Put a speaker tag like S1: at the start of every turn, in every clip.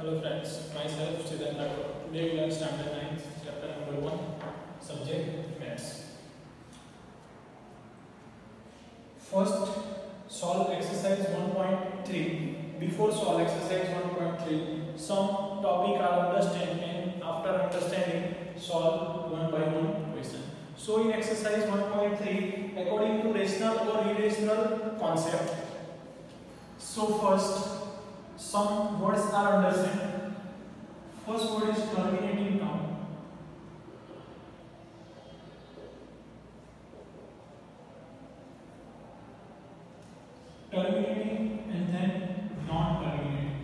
S1: Hello friends, myself Chidan Raghur. Today we learn standard 9, chapter number 1, subject maths. First, solve exercise 1.3. Before solve exercise 1.3, some topic are understand and after understanding solve one by one question. So in exercise 1.3, according to rational or irrational concept. So first, some words are understood. First word is terminating noun. Terminating and then non-terminating.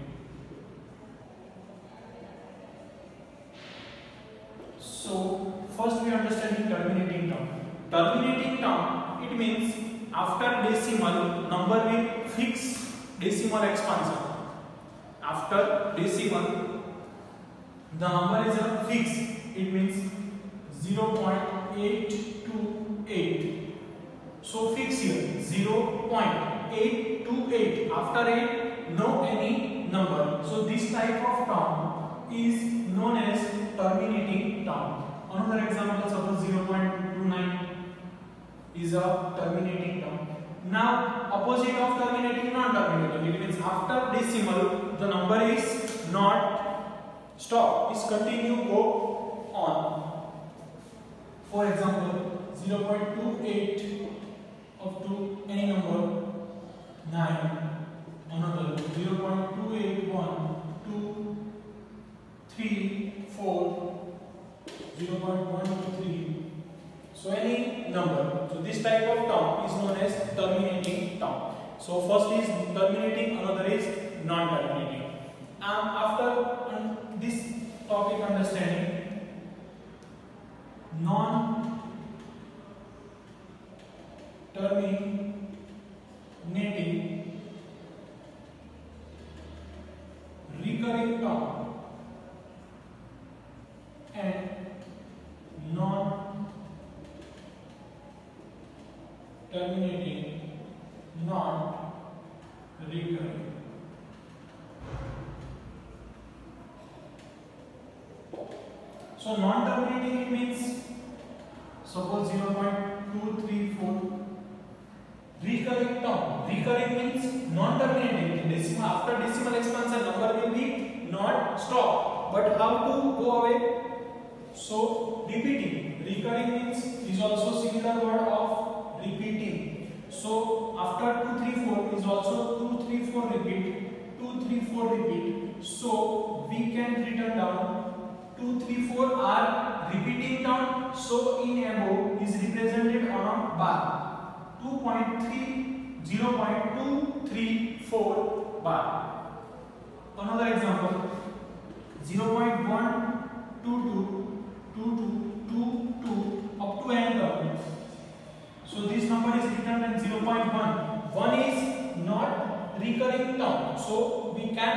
S1: So first we understand terminating term. Terminating term it means after decimal number will fix decimal expansion. after DC1 the number is a fixed it means 0.828 so fix here 0.828 after 8 no any number so this type of term is known as terminating term another example suppose 0.29 is a terminating term now opposite of terminating non terminating it means after decimal the number is not stop, is continue, go on. For example, 0 0.28 up to any number 9, another 0 2, 3, 4, 0.123. So any number. So this type of term is known as terminating term. So first is terminating, another is non-terminating. And um, after um, this topic understanding, non-terminating recurring term and non-terminating non-recurring So non-terminating means suppose 0.234 recurring term. Recurring means non-terminating. Decimal after decimal expansion number will be not stop. But how to go away? So repeating. Recurring means is also similar word of repeating. So after 234 is also 234 repeat. 234 repeat. So we can return down 234 so in above is represented on a bar 2.3 0.234 bar another example 0.122 2222 up to n number so this number is written as 0.1 1 is not recurring term so we can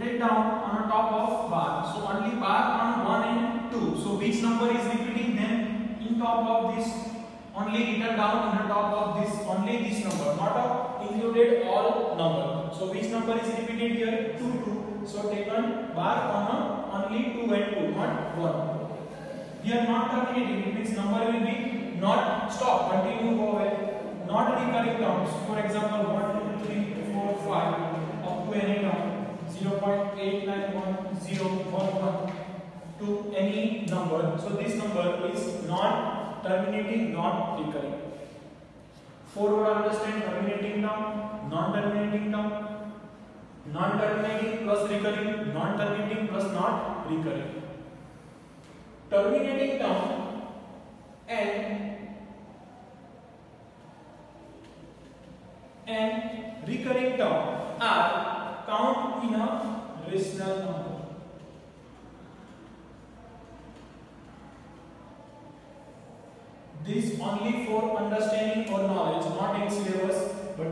S1: let down on top of bar. So only bar on 1 and 2. So which number is repeating then in top of this only written down on the top of this only this number not included all number. So which number is repeated here 2 2. So taken bar comma only 2 and 2 not 1. We are not terminating it means number will be not stop continue go away not recurring counts for example 1 2 3 4 5 up to any number. 0.89101 to any number. So this number is non-terminating, non-recurring. 4 would understand terminating term, non-terminating term, non-terminating plus recurring, non-terminating plus not recurring. Terminating term and and recurring term are count in a rational number. This only for understanding or knowledge, not in syllabus, but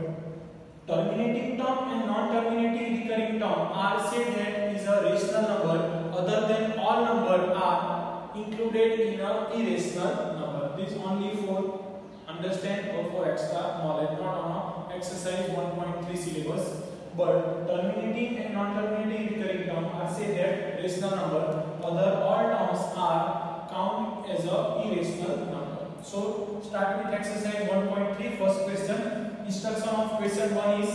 S1: terminating term and non-terminating recurring term are said that is a rational number other than all number are included in a irrational number. This only for understand or for extra knowledge, not on exercise 1.3 syllabus. but terminating and non-terminating recurring term are said that rational number. Other all terms are count as a irrational number. So start with exercise 1.3 first question. Instruction of question 1 is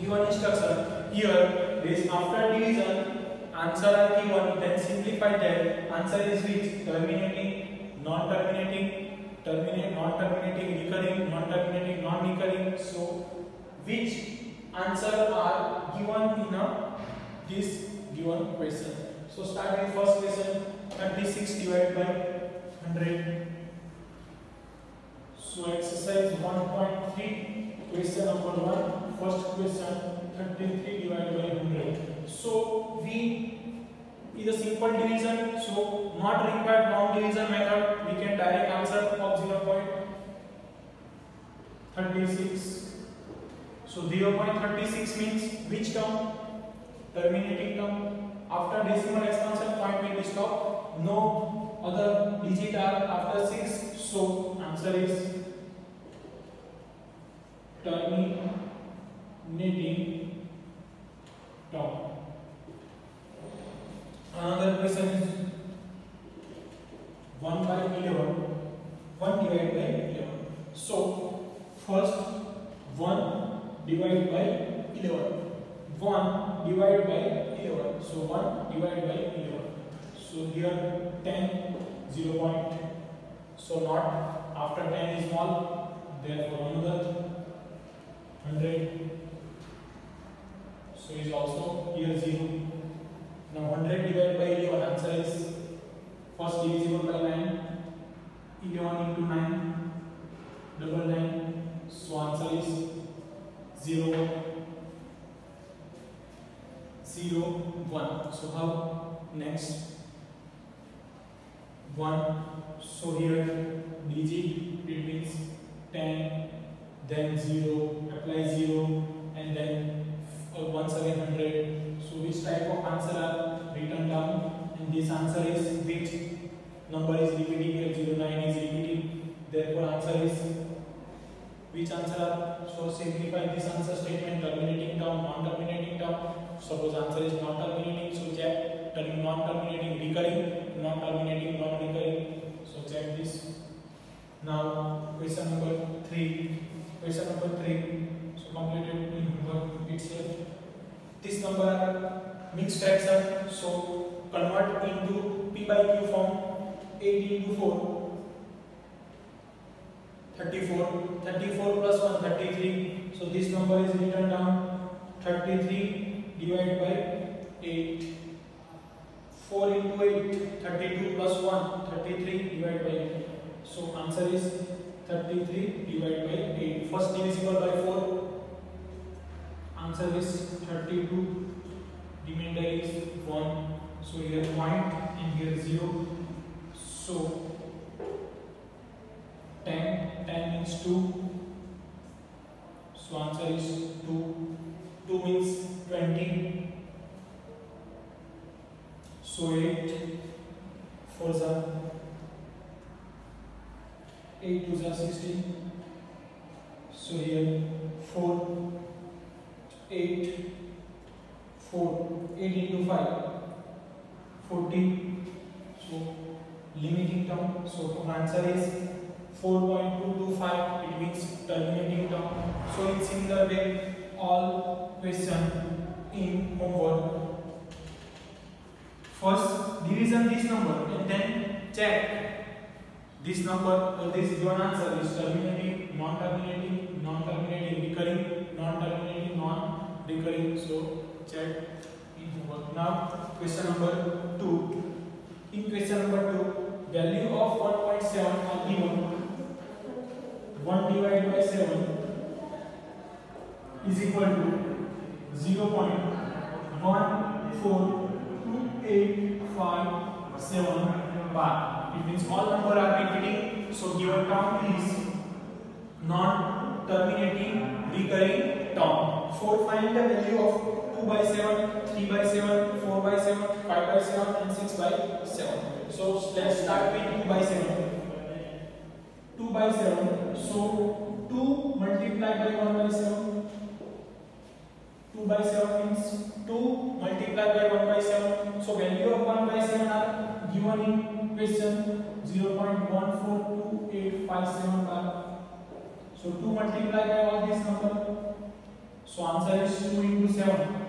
S1: given instruction. Here this after division answer are given then simplify that answer is which terminating, non-terminating, terminate, non-terminating, recurring, non-terminating, non-recurring. So which answer are given in a this given question. So start with first question 36 divided by 100. So exercise 1.3 question number 1 first question 33 divided by 100. So we is a simple division so not required long division method we can direct answer of 0.36 so 0.36 means which term? Terminating term. After decimal expansion point will be stopped. No other digit are after 6. So answer is 1 divided by 11. So 1 divided by 11. So here 10, 0 point. So not after 10 is small, therefore another 100. So is also here 0. Now 100 divided by 11 answer is first divisible by 9. answer is 100. So which type of answer are written down and this answer is which number is repeating here 09 is repeating therefore answer is which answer are so simplify this answer statement terminating term non terminating term suppose answer is non terminating so check non terminating recurring non terminating non recurring so check this now question number 3 question number 3 so completed in homework itself this number mixed fraction, so convert into p by q form 8 into 4, 34, 34 plus 1, 33. So this number is written down 33 divided by 8. 4 into 8, 32 plus 1, 33 divided by 8. So answer is 33 divided by 8. First divisible by 4, Answer is 32. Remainder is 1. So here point and here 0. So 10. 10 means 2. So answer is 2. 2 means 20. So 8 4 is 8 to 16. So here 4. 8, 4, 8 into 5, 40. So limiting term. So answer is 4.225. It means terminating term. So in similar way all question in homework. First division this number and then check this number or this your answer is terminating. pictured in homework. Now question number 2. In question number 2, value of 1.7 are given. 1 divided by 7 is equal to 0 0.142857 bar. It means all number are repeating. So given term is non-terminating recurring term. So find the value of 2 by 7, 3 by 7, 4 by 7, 5 by 7 and 6 by 7. So let's start with 2 by 7. 2 by 7. So 2 multiplied by 1 by 7. 2 by 7 means 2 multiplied by 1 by 7. So value of 1 by 7 are given in question 0 0.142857 bar. So 2 multiplied by all these numbers. So answer is 2 into 7.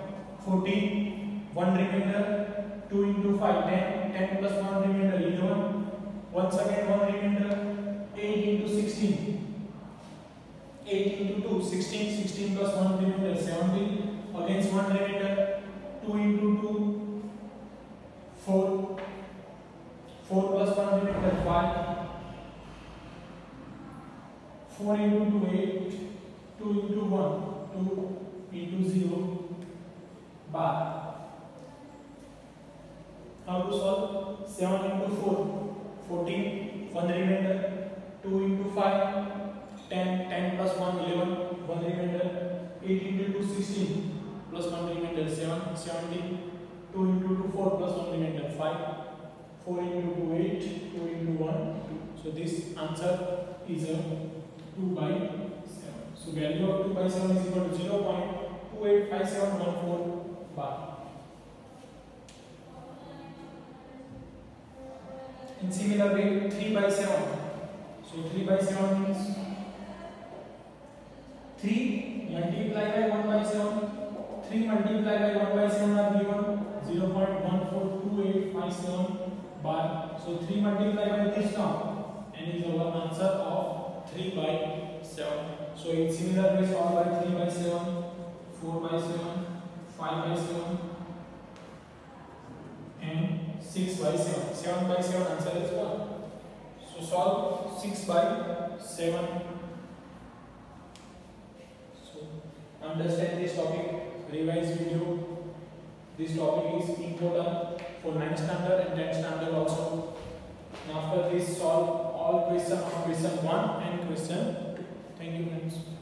S1: 14, 1 remainder, 2 into 5, 10, 10 plus 1 remainder, 11, once again 1 remainder, 8 into 16, 8 into 2, 16, 16 plus 1 remainder, 17, against 1 remainder, 2 into 2, 4, 4 plus 1 remainder, 5, 4 into 2, 8, bar. How to solve? 7 into 4, 14. 1 remainder. 2 into 5, 10. 10 plus 1, 11. 1 remainder. 8 into 2, 16. Plus 1 remainder, 7. 17. 2 into 2, 4. Plus 1 remainder, 5. 4 into 2, 8. 2 into 1, 2. So this answer is a 2 by 7. So value of 2 by 7 is equal to 0.285714. in similar way 3 by 7 so 3 by 7 means 3 multiplied by 1 by 7 3 multiplied by 1 by 7 are given 0.142857 bar so 3 multiplied by this term and is our answer of 3 by 7 so in similar way solve by 3 by 7 4 by 7 5 by 7 and 6 by 7. 7 by 7 answer is 1. So solve 6 by 7. So understand this topic, revise video. This topic is important for 9th standard and 10th standard also. And after this solve all question of question 1 and question 2. Thank you friends.